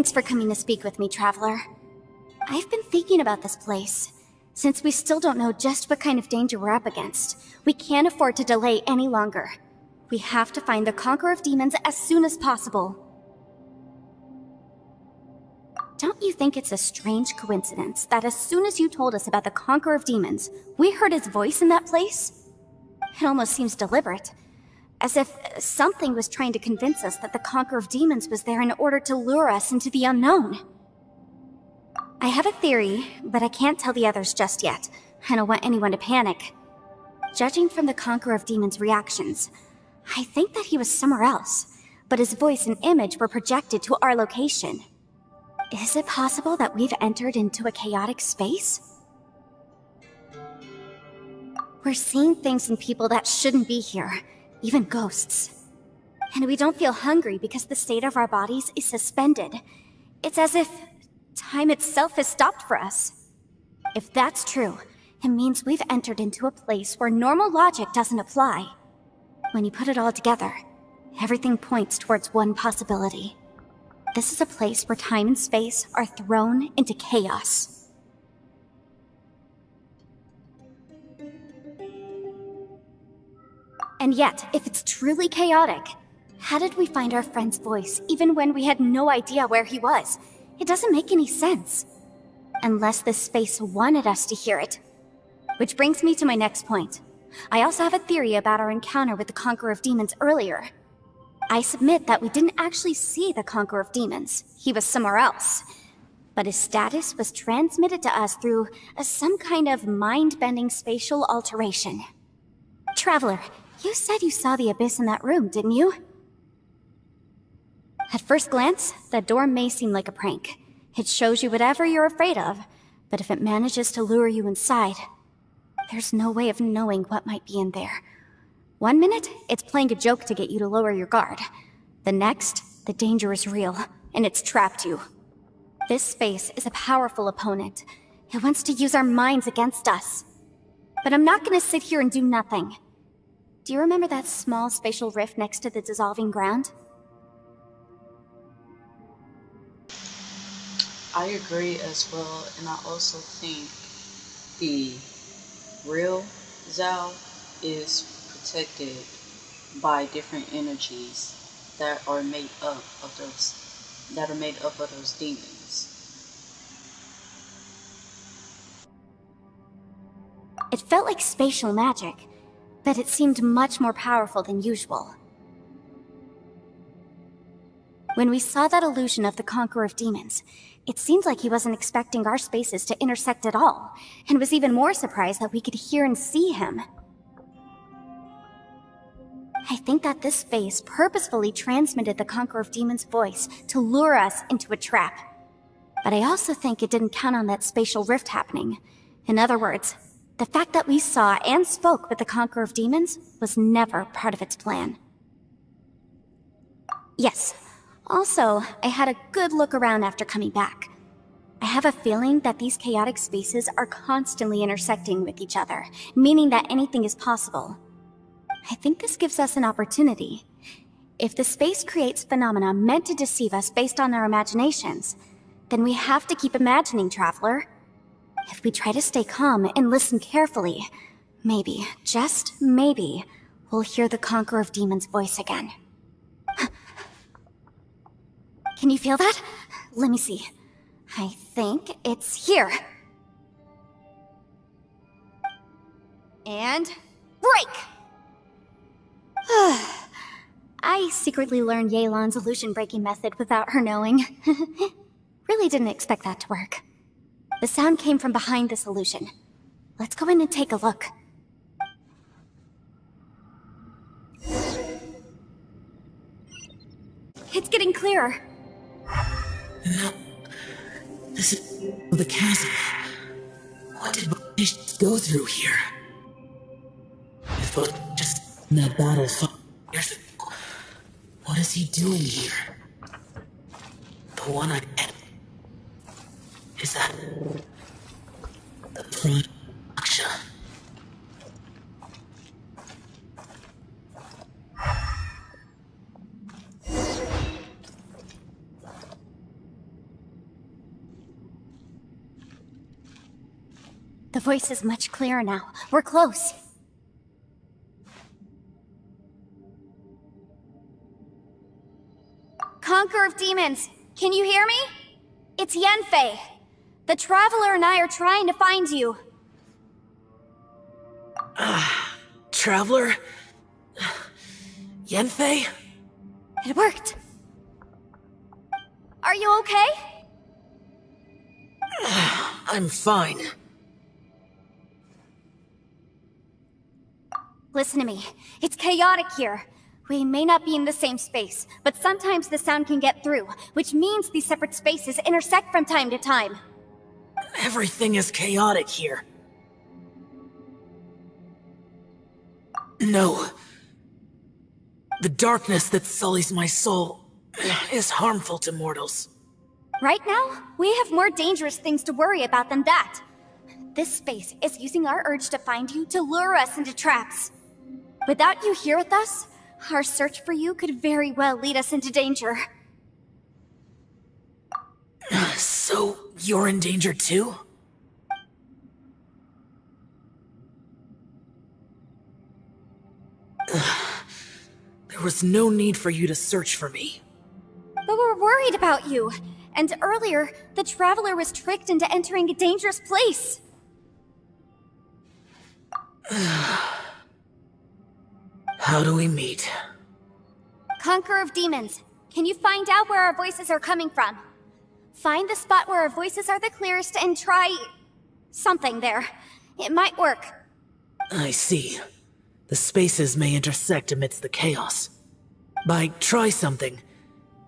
Thanks for coming to speak with me, Traveler. I've been thinking about this place. Since we still don't know just what kind of danger we're up against, we can't afford to delay any longer. We have to find the Conqueror of Demons as soon as possible. Don't you think it's a strange coincidence that as soon as you told us about the Conqueror of Demons, we heard his voice in that place? It almost seems deliberate. As if something was trying to convince us that the Conqueror of Demons was there in order to lure us into the unknown. I have a theory, but I can't tell the others just yet. I don't want anyone to panic. Judging from the Conqueror of Demons' reactions, I think that he was somewhere else, but his voice and image were projected to our location. Is it possible that we've entered into a chaotic space? We're seeing things and people that shouldn't be here, even ghosts. And we don't feel hungry because the state of our bodies is suspended. It's as if time itself has stopped for us. If that's true, it means we've entered into a place where normal logic doesn't apply. When you put it all together, everything points towards one possibility. This is a place where time and space are thrown into chaos. And yet, if it's truly chaotic, how did we find our friend's voice even when we had no idea where he was? It doesn't make any sense. Unless this space wanted us to hear it. Which brings me to my next point. I also have a theory about our encounter with the Conqueror of Demons earlier. I submit that we didn't actually see the Conqueror of Demons. He was somewhere else. But his status was transmitted to us through a, some kind of mind-bending spatial alteration. Traveler, you said you saw the Abyss in that room, didn't you? At first glance, that door may seem like a prank. It shows you whatever you're afraid of, but if it manages to lure you inside, there's no way of knowing what might be in there. One minute, it's playing a joke to get you to lower your guard. The next, the danger is real, and it's trapped you. This space is a powerful opponent. It wants to use our minds against us. But I'm not gonna sit here and do nothing. Do you remember that small spatial rift next to the dissolving ground? I agree as well, and I also think the real Xiao is protected by different energies that are made up of those that are made up of those demons. It felt like spatial magic, but it seemed much more powerful than usual. When we saw that illusion of the Conqueror of Demons, it seemed like he wasn't expecting our spaces to intersect at all, and was even more surprised that we could hear and see him. I think that this space purposefully transmitted the Conqueror of Demons' voice to lure us into a trap. But I also think it didn't count on that spatial rift happening. In other words, the fact that we saw and spoke with the Conqueror of Demons was never part of its plan. Yes, also, I had a good look around after coming back. I have a feeling that these chaotic spaces are constantly intersecting with each other, meaning that anything is possible. I think this gives us an opportunity. If the space creates phenomena meant to deceive us based on our imaginations, then we have to keep imagining, Traveler. If we try to stay calm and listen carefully, maybe, just maybe, we'll hear the Conqueror of Demons' voice again. Can you feel that? Let me see. I think it's here. And break! I secretly learned Yelan's illusion-breaking method without her knowing. really didn't expect that to work. The sound came from behind this illusion. Let's go in and take a look. It's getting clearer. Uh, this is the chasm. What did Banish go through here? If just in that battle years ago, what is he doing here? The one I met is that the production. The voice is much clearer now. We're close. Conqueror of Demons, can you hear me? It's Yanfei. The Traveler and I are trying to find you. Traveler? Yanfei? It worked. Are you okay? I'm fine. Listen to me. It's chaotic here. We may not be in the same space, but sometimes the sound can get through, which means these separate spaces intersect from time to time. Everything is chaotic here. No. The darkness that sullies my soul is harmful to mortals. Right now, we have more dangerous things to worry about than that. This space is using our urge to find you to lure us into traps. Without you here with us, our search for you could very well lead us into danger. So, you're in danger too? There was no need for you to search for me. But we're worried about you. And earlier, the Traveler was tricked into entering a dangerous place. How do we meet? Conqueror of Demons, can you find out where our voices are coming from? Find the spot where our voices are the clearest and try... something there. It might work. I see. The spaces may intersect amidst the chaos. By try something,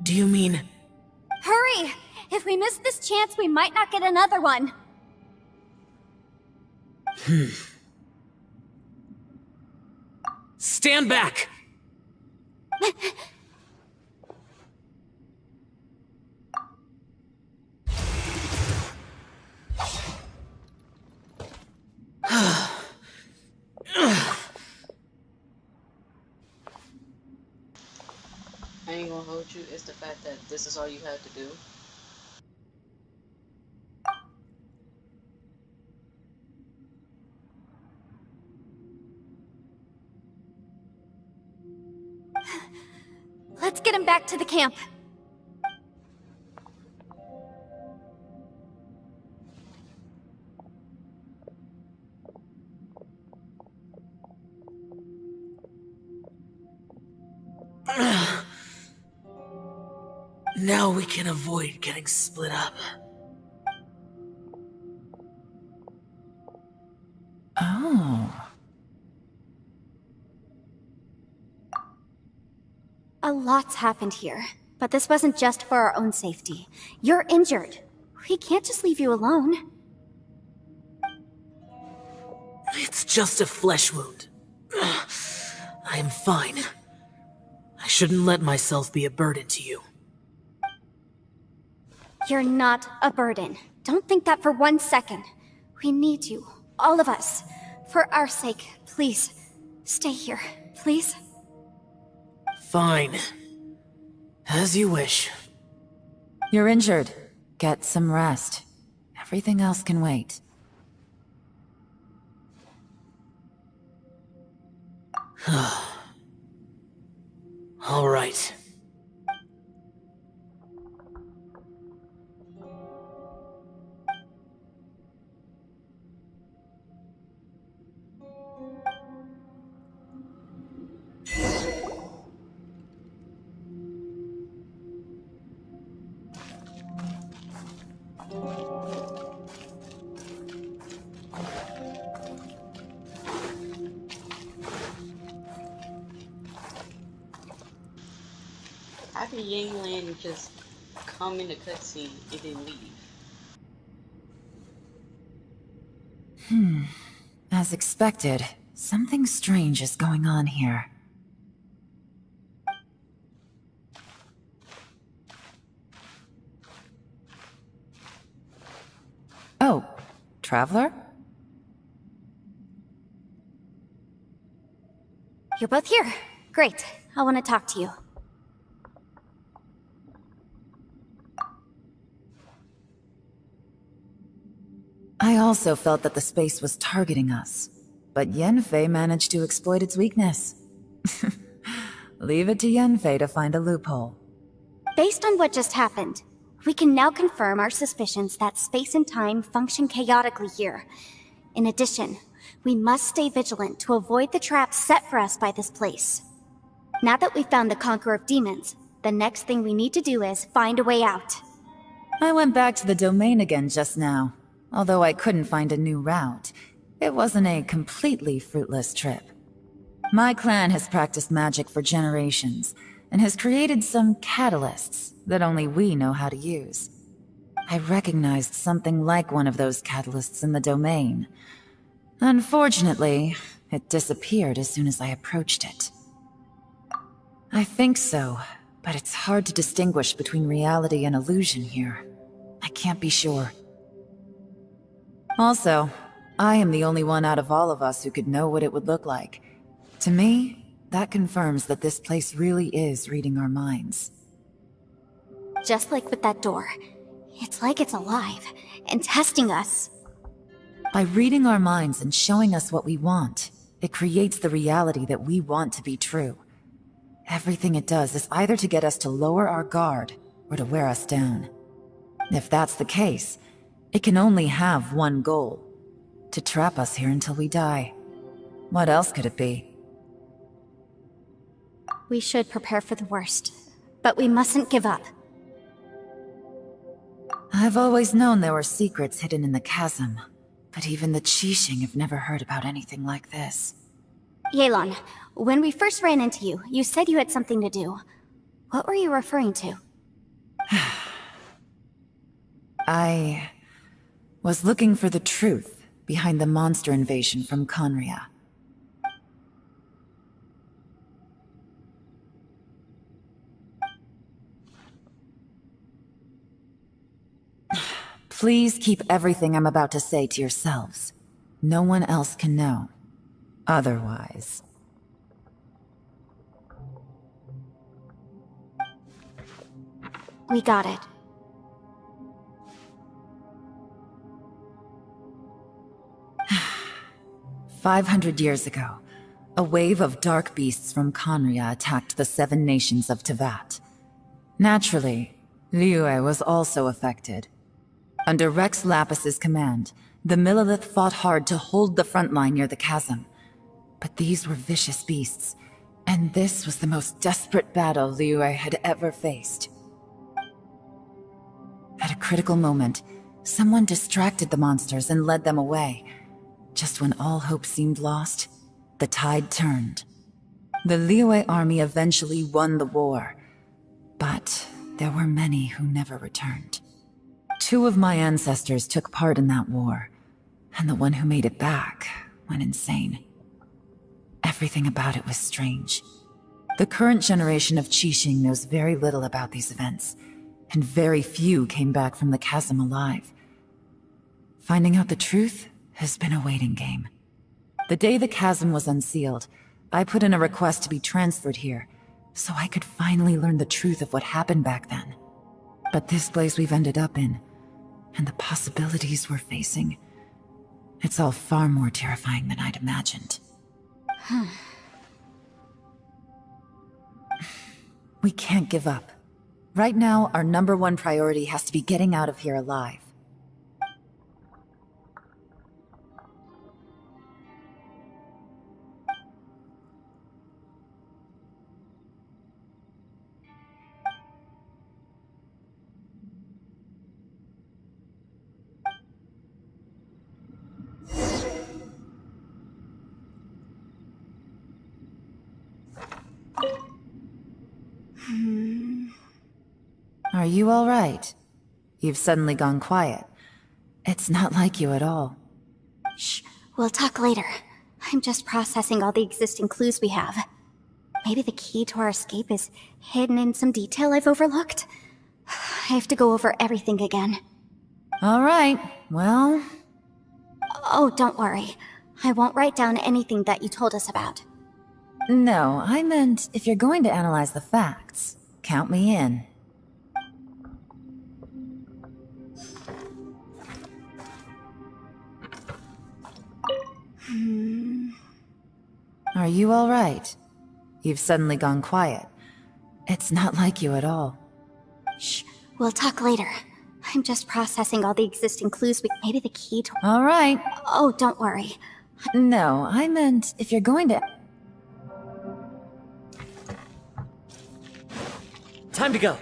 do you mean... Hurry! If we miss this chance, we might not get another one. Hmm. Stand back! hold you. It's the fact that this is all you had to do. Let's get him back to the camp. Can avoid getting split up. Oh. A lot's happened here, but this wasn't just for our own safety. You're injured. We can't just leave you alone. It's just a flesh wound. I am fine. I shouldn't let myself be a burden to you. You're not a burden. Don't think that for one second. We need you, all of us. For our sake, please, stay here, please. Fine. As you wish. You're injured. Get some rest. Everything else can wait. All right. How did Yangland just come in the cutscene and then leave? Hmm. As expected, something strange is going on here. Oh, Traveler? You're both here. Great. I want to talk to you. Also felt that the space was targeting us, but Yanfei managed to exploit its weakness. Leave it to Yanfei to find a loophole. Based on what just happened, we can now confirm our suspicions that space and time function chaotically here. In addition, we must stay vigilant to avoid the traps set for us by this place. Now that we've found the Conqueror of Demons, the next thing we need to do is find a way out. I went back to the domain again just now. Although I couldn't find a new route, it wasn't a completely fruitless trip. My clan has practiced magic for generations, and has created some catalysts that only we know how to use. I recognized something like one of those catalysts in the domain. Unfortunately, it disappeared as soon as I approached it. I think so, but it's hard to distinguish between reality and illusion here. I can't be sure. Also, I am the only one out of all of us who could know what it would look like. To me, that confirms that this place really is reading our minds. Just like with that door. It's like it's alive, and testing us. By reading our minds and showing us what we want, it creates the reality that we want to be true. Everything it does is either to get us to lower our guard, or to wear us down. If that's the case, it can only have one goal. To trap us here until we die. What else could it be? We should prepare for the worst, but we mustn't give up. I've always known there were secrets hidden in the chasm, but even the Qixing have never heard about anything like this. Yelan, when we first ran into you, you said you had something to do. What were you referring to? I was looking for the truth behind the monster invasion from Khaenri'ah. Please keep everything I'm about to say to yourselves. No one else can know. Otherwise... We got it. 500 years ago, a wave of dark beasts from Khaenri'ah attacked the seven nations of Teyvat. Naturally, Liyue was also affected. Under Rex Lapis's command, the Millelith fought hard to hold the front line near the chasm. But these were vicious beasts, and this was the most desperate battle Liyue had ever faced. At a critical moment, someone distracted the monsters and led them away, just when all hope seemed lost, the tide turned. The Liyue army eventually won the war, but there were many who never returned. Two of my ancestors took part in that war, and the one who made it back went insane. Everything about it was strange. The current generation of Qixing knows very little about these events, and very few came back from the chasm alive. Finding out the truth has been a waiting game. The day the chasm was unsealed, I put in a request to be transferred here, so I could finally learn the truth of what happened back then. But this place we've ended up in, and the possibilities we're facing, it's all far more terrifying than I'd imagined. we can't give up. Right now, our number one priority has to be getting out of here alive. Are you alright? You've suddenly gone quiet. It's not like you at all. Shh, we'll talk later. I'm just processing all the existing clues we have. Maybe the key to our escape is hidden in some detail I've overlooked? I have to go over everything again. Alright, well... Oh, don't worry. I won't write down anything that you told us about. No, I meant if you're going to analyze the facts, count me in. Are you alright? You've suddenly gone quiet. It's not like you at all. Shh, we'll talk later. I'm just processing all the existing clues we maybe the key to- Alright. Oh, don't worry. No, I meant if you're going to. Time to go.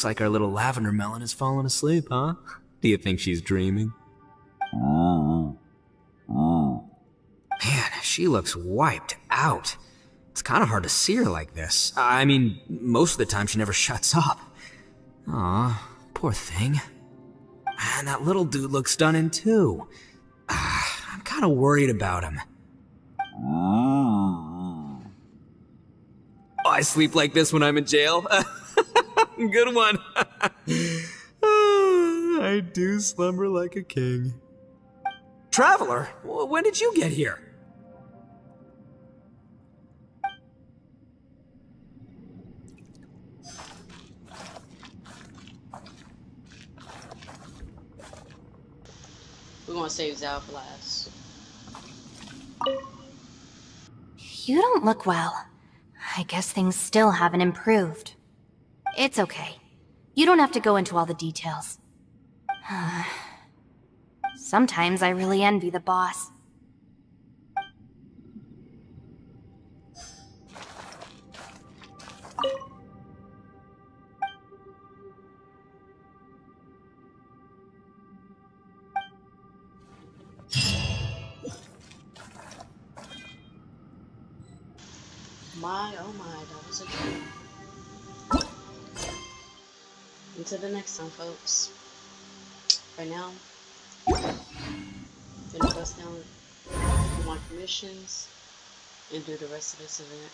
Looks like our little lavender melon has fallen asleep, huh? Do you think she's dreaming? Man, she looks wiped out. It's kind of hard to see her like this. I mean, most of the time she never shuts up. Aw, poor thing. And that little dude looks stunning too. Ah, I'm kind of worried about him. Oh, I sleep like this when I'm in jail. Good one. I do slumber like a king. Traveler, when did you get here? We're gonna save Zal for last. You don't look well. I guess things still haven't improved. It's okay. You don't have to go into all the details. Sometimes I really envy the boss. My oh my, that was a. Until the next time, folks. Right now, gonna bust down do my commissions and do the rest of this event.